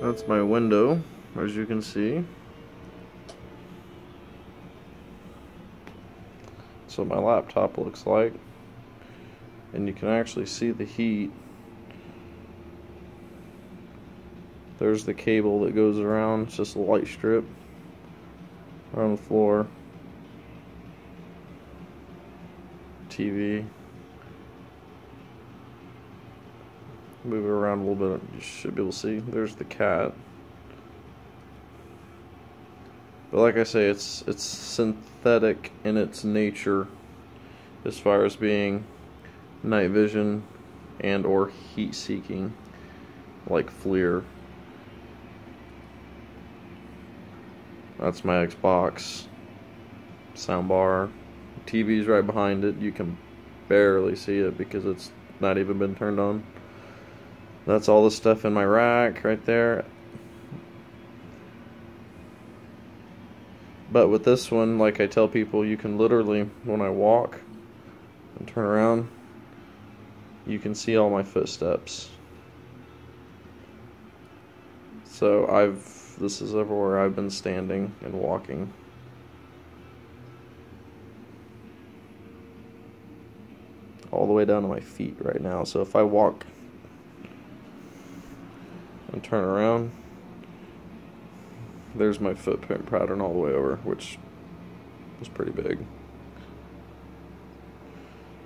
That's my window, as you can see. So my laptop looks like. And you can actually see the heat. There's the cable that goes around, it's just a light strip around the floor. TV. Move it around a little bit, you should be able to see. There's the cat. But like I say, it's it's synthetic in its nature as far as being night vision and or heat seeking like FLIR. That's my Xbox soundbar. TV's right behind it. You can barely see it because it's not even been turned on. That's all the stuff in my rack right there. But with this one, like I tell people, you can literally, when I walk and turn around, you can see all my footsteps. So I've, this is everywhere I've been standing and walking. All the way down to my feet right now. So if I walk and turn around, there's my footprint pattern all the way over, which was pretty big.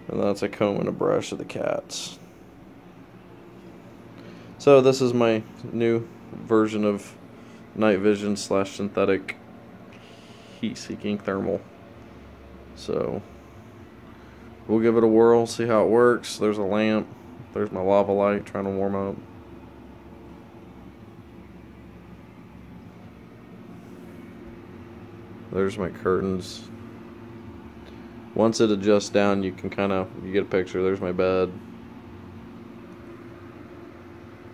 And that's a comb and a brush of the cats. So this is my new version of night vision slash synthetic heat seeking thermal. So we'll give it a whirl, see how it works. There's a lamp. There's my lava light trying to warm up. There's my curtains. Once it adjusts down, you can kind of, you get a picture. There's my bed.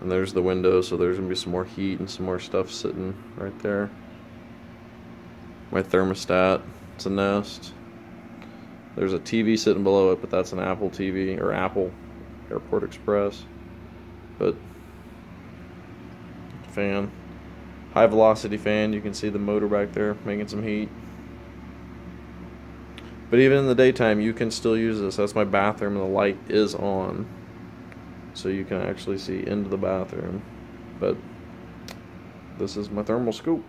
And there's the window, so there's going to be some more heat and some more stuff sitting right there. My thermostat, it's a Nest. There's a TV sitting below it, but that's an Apple TV, or Apple Airport Express. But, fan high velocity fan. You can see the motor back there making some heat. But even in the daytime, you can still use this. That's my bathroom, and the light is on. So you can actually see into the bathroom. But this is my thermal scoop.